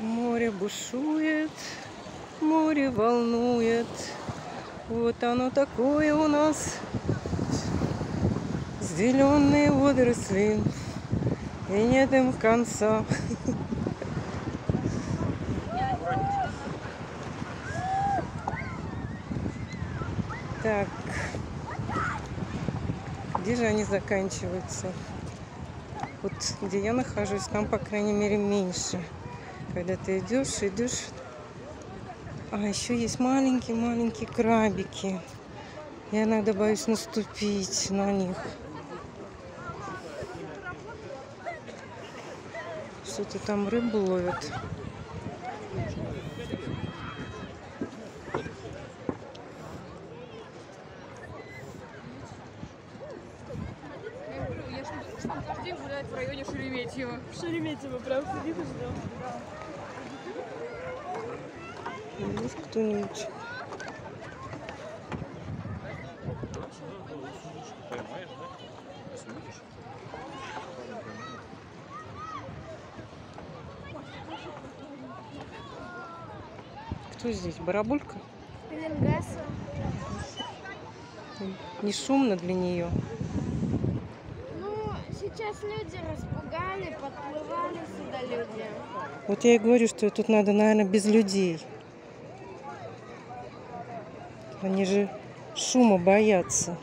Море бушует, море волнует. Вот оно такое у нас. Зеленые водоросли. И нет им конца. Так. Где же они заканчиваются? Вот где я нахожусь, там, по крайней мере, меньше. Когда ты идешь, идешь. А еще есть маленькие-маленькие крабики. Я иногда боюсь наступить на них. Что-то там рыбу ловят. Каждый день гуляет в районе Шереметьево. Шереметьево прям сидит и ждем. Есть кто-нибудь? Кто здесь? Барабулька? Пеленгаса. Не шумно для нее. Сейчас люди распугали, подплывали сюда люди. Вот я и говорю, что тут надо, наверное, без людей. Они же шума боятся.